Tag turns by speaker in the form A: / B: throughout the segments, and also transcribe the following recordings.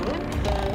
A: with the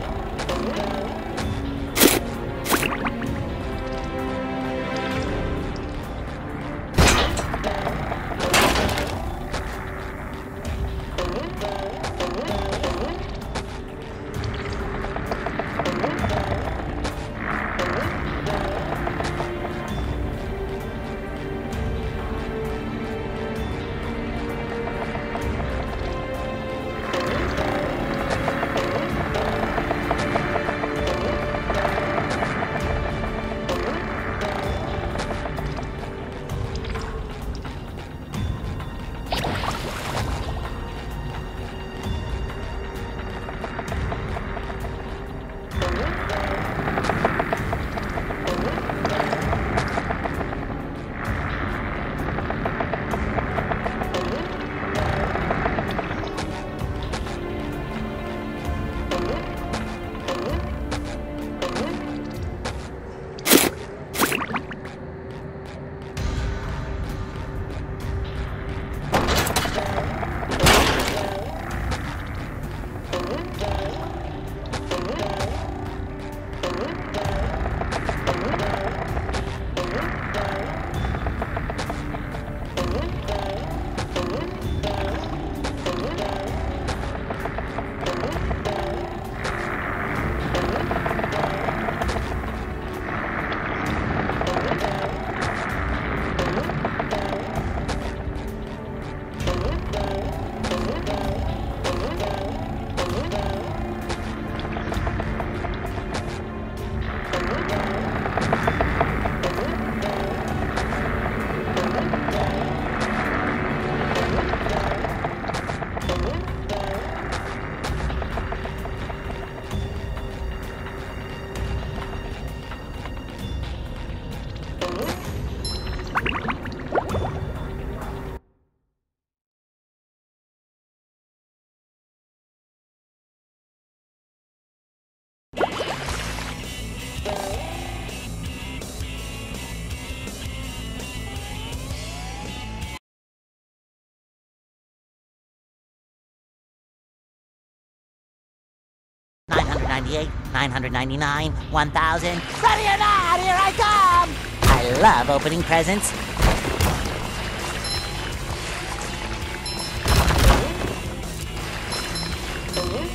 A: 998, 999, 1000. Ready or not, here I come! I love opening presents.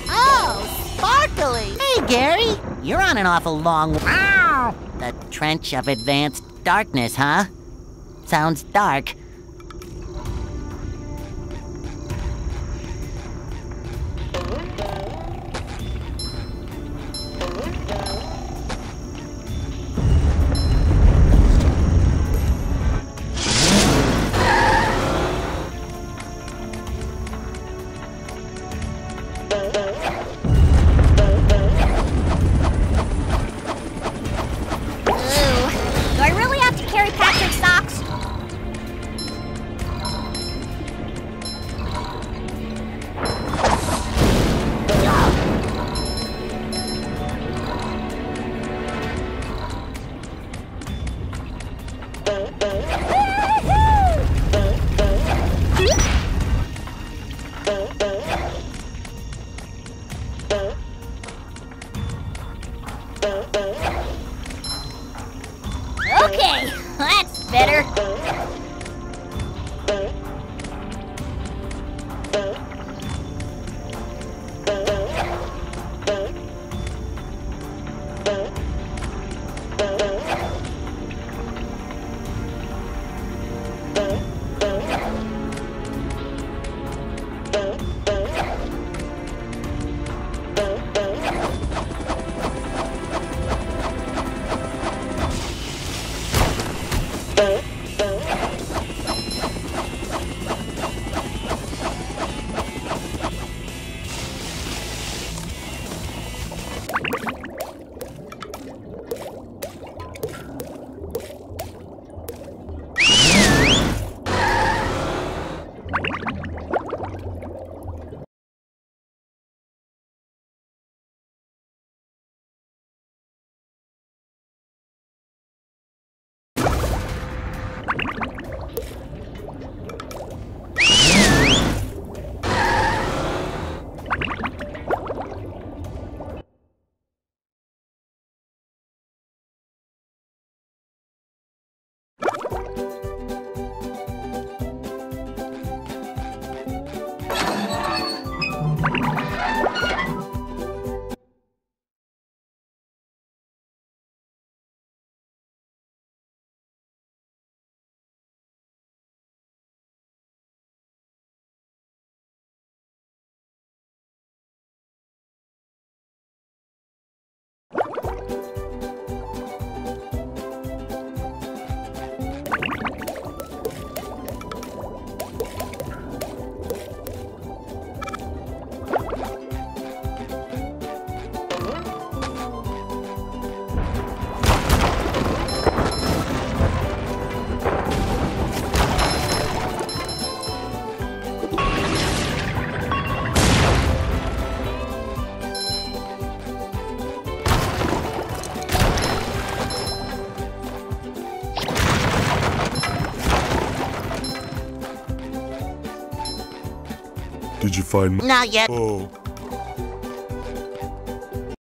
B: Oh, sparkly!
A: Hey, Gary, you're on an awful long. Wow! The trench of advanced darkness, huh? Sounds dark.
C: You find my.
A: Not yet.
C: Oh,